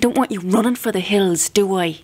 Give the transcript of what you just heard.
I don't want you running for the hills, do I?